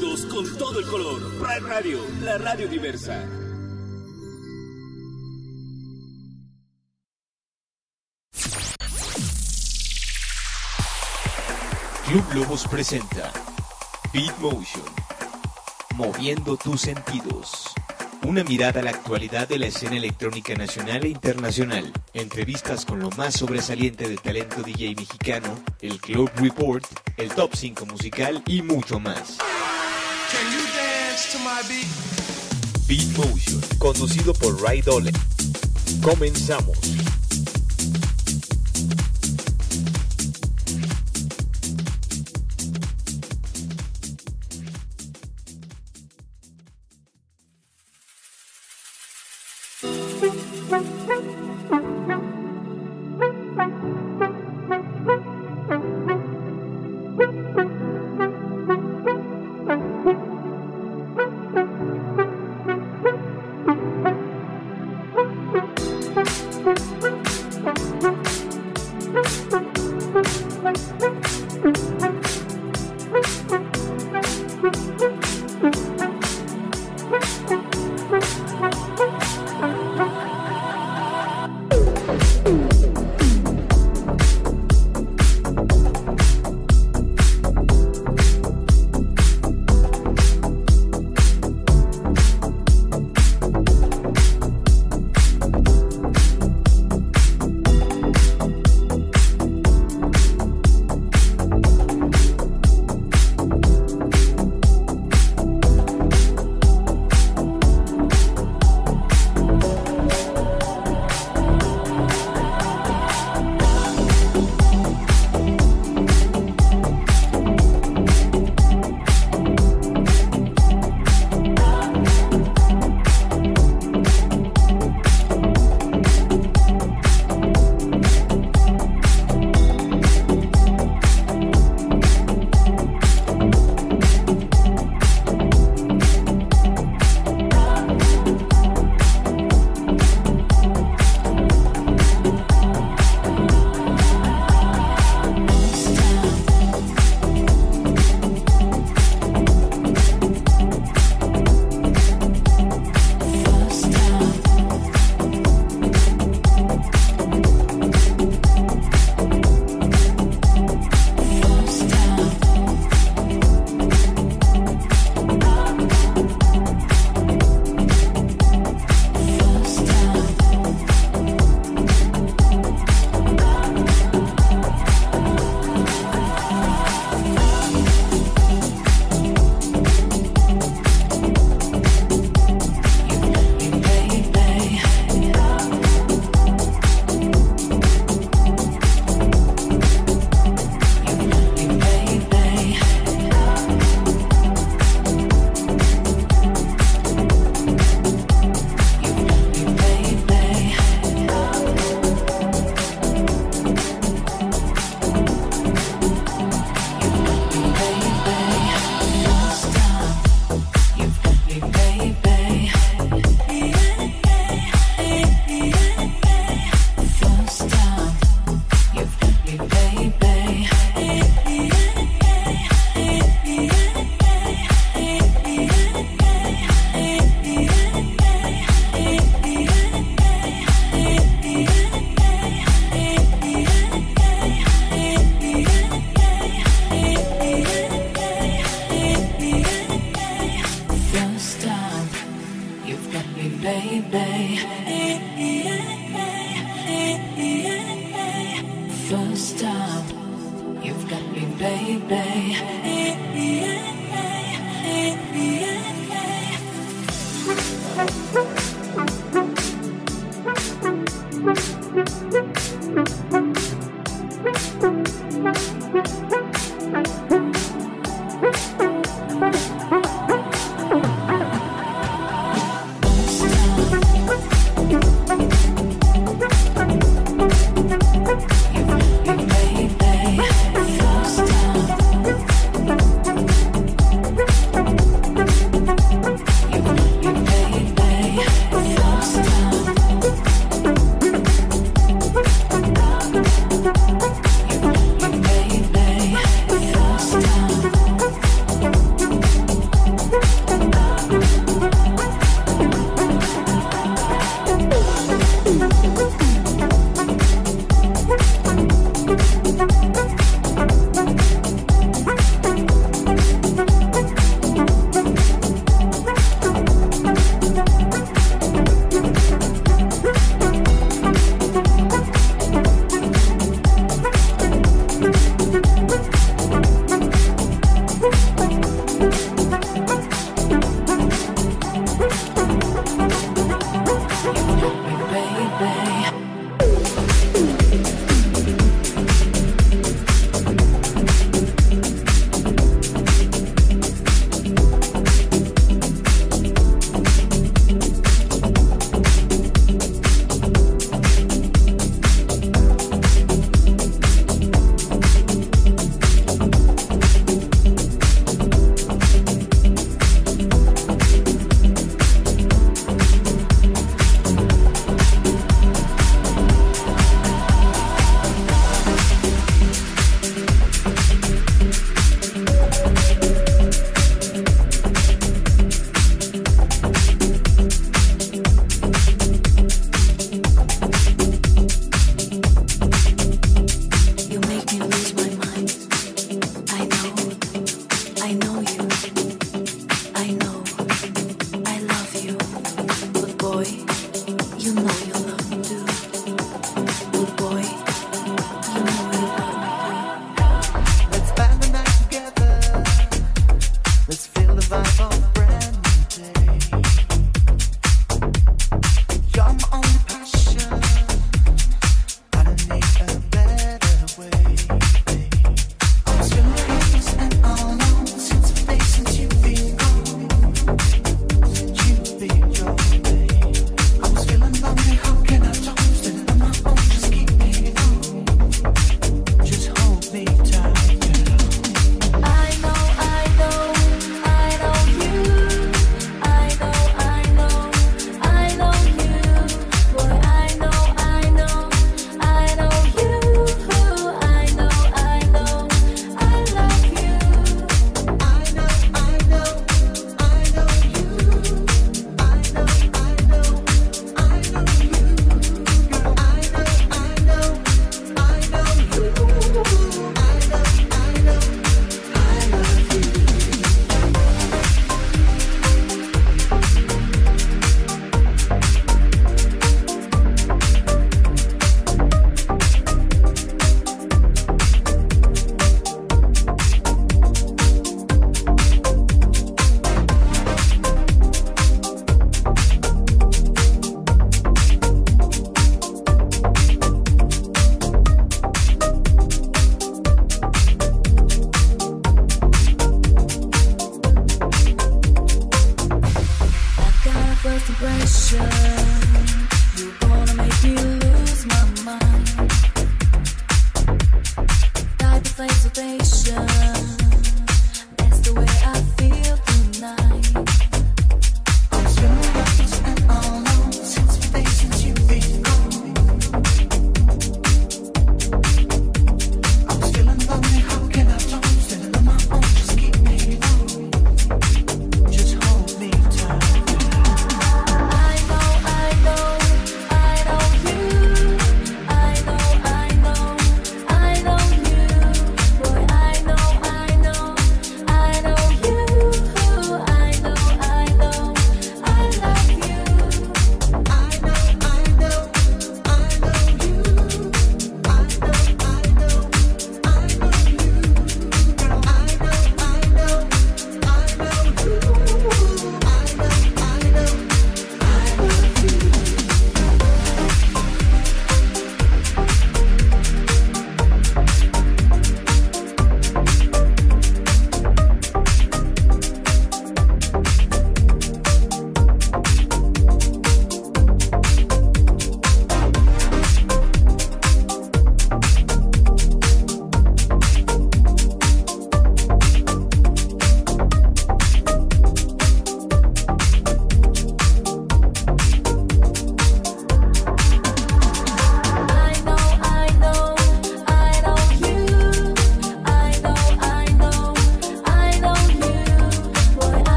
con todo el color. Pride Radio, la radio diversa. Club Lobos presenta Beat Motion. Moviendo tus sentidos. Una mirada a la actualidad de la escena electrónica nacional e internacional. Entrevistas con lo más sobresaliente del talento DJ mexicano, el Club Report, el Top 5 musical y mucho más. Beat Motion, conducido por Ray Dolan. Comenzamos. first time. You've got me, baby.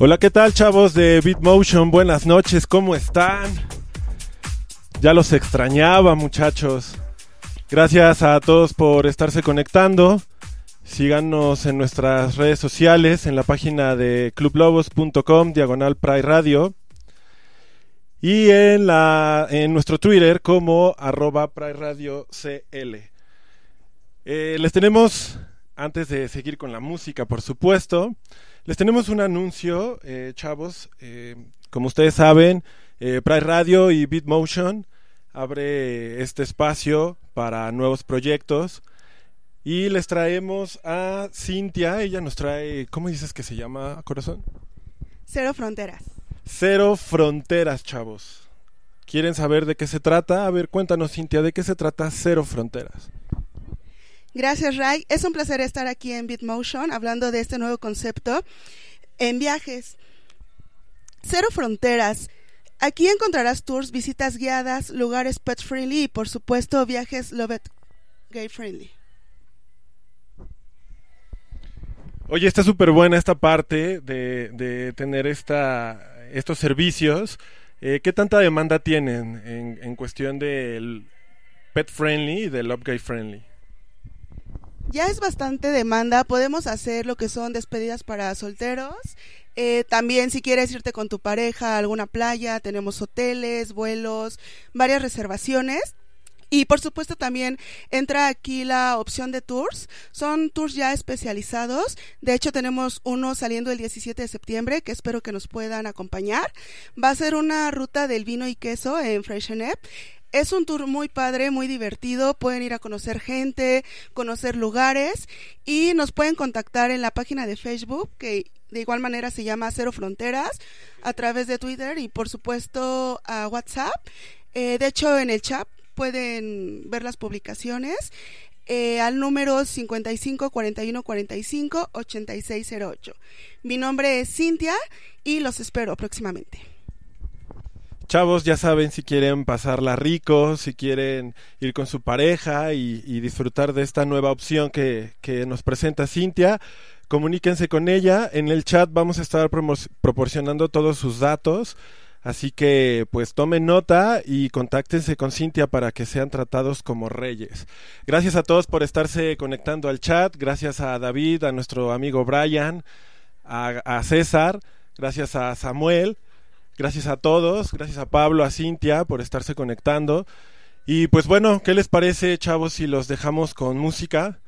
Hola, ¿qué tal chavos de Bitmotion? Buenas noches, ¿cómo están? Ya los extrañaba muchachos. Gracias a todos por estarse conectando. Síganos en nuestras redes sociales, en la página de clublobos.com, diagonal Pride Radio. Y en, nuestro Twitter como arroba Pride Radio CL. Eh, les tenemos, antes de seguir con la música, por supuesto, les tenemos un anuncio, eh, chavos. Eh, como ustedes saben, eh, Pride Radio y Bitmotion abre este espacio para nuevos proyectos. Y les traemos a Cintia, ella nos trae, ¿cómo dices que se llama, corazón? Cero Fronteras. Cero Fronteras, chavos. ¿Quieren saber de qué se trata? A ver, cuéntanos, Cintia, ¿de qué se trata Cero Fronteras? Gracias, Ray. Es un placer estar aquí en Bitmotion hablando de este nuevo concepto en viajes. Cero Fronteras. Aquí encontrarás tours, visitas guiadas, lugares pet friendly y, por supuesto, viajes love gay friendly. Oye, está súper buena esta parte de, de tener esta, estos servicios. Eh, ¿Qué tanta demanda tienen en, en cuestión del pet friendly y del love gay friendly? Ya es bastante demanda. Podemos hacer lo que son despedidas para solteros. Eh, también si quieres irte con tu pareja a alguna playa, tenemos hoteles, vuelos, varias reservaciones. Y por supuesto también entra aquí la opción de tours. Son tours ya especializados. De hecho tenemos uno saliendo el 17 de septiembre que espero que nos puedan acompañar. Va a ser una ruta del vino y queso en Freshenep. Es un tour muy padre, muy divertido. Pueden ir a conocer gente, conocer lugares y nos pueden contactar en la página de Facebook que de igual manera se llama Cero Fronteras a través de Twitter y por supuesto a WhatsApp. Eh, de hecho en el chat pueden ver las publicaciones eh, al número 55 41 45 8608. Mi nombre es Cintia y los espero próximamente. Chavos, ya saben si quieren pasarla rico, si quieren ir con su pareja y, disfrutar de esta nueva opción que, que, nos presenta Cintia, comuníquense con ella. En el chat vamos a estar proporcionando todos sus datos. Así que pues tomen nota y contáctense con Cintia para que sean tratados como reyes. Gracias a todos por estarse conectando al chat, gracias a David, a nuestro amigo Brian, a, a César, gracias a Samuel, gracias a todos, gracias a Pablo, a Cintia por estarse conectando. Y pues bueno, ¿qué les parece chavos si los dejamos con música?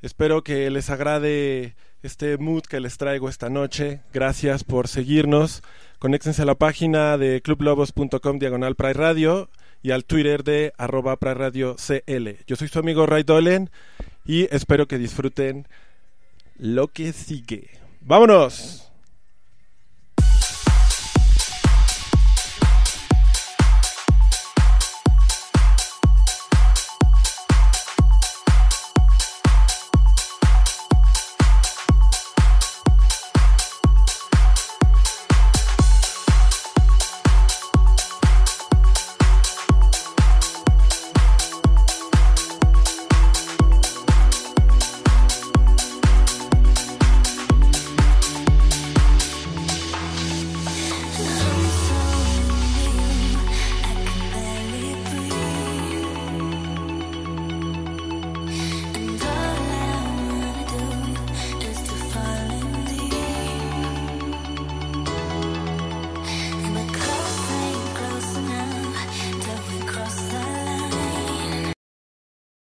Espero que les agrade este mood que les traigo esta noche. Gracias por seguirnos. Conéctense a la página de clublobos.com diagonal Pride Radio y al Twitter de arroba Pride Radio CL. Yo soy su amigo Ray Dolen y espero que disfruten lo que sigue. ¡Vámonos!